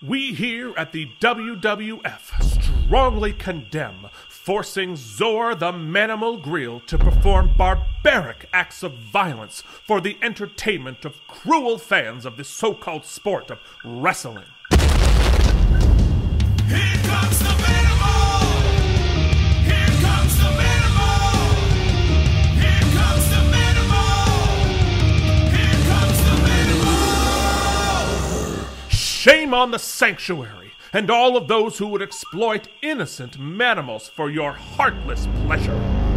We here at the WWF strongly condemn forcing Zor the Manimal Grill to perform barbaric acts of violence for the entertainment of cruel fans of the so called sport of wrestling. Shame on the sanctuary and all of those who would exploit innocent manimals for your heartless pleasure.